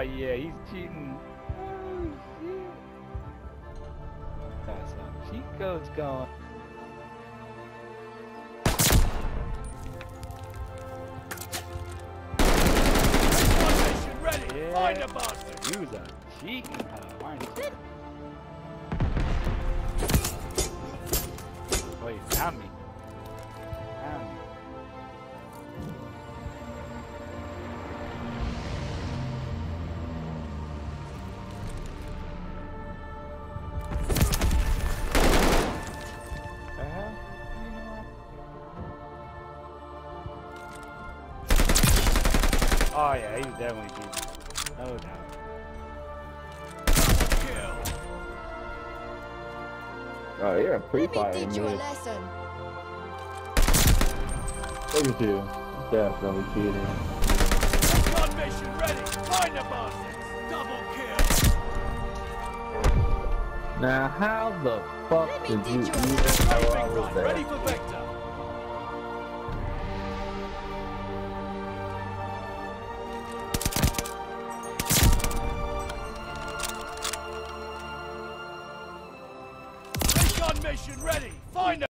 Oh yeah, he's cheating. Oh shit. Got some cheat codes going. Yeah. Find a bastard. Was a cheating hoe, aren't you? Oh, you found me. Oh yeah, he's definitely cheating. No doubt. Kill. Oh, you're a Let me pre-fighting teach you a lesson. Look at you. Definitely cheating. Gun mission ready. Find the bastards. Double kill. Now, how the fuck did you teach you even know I was there? Mission ready. Find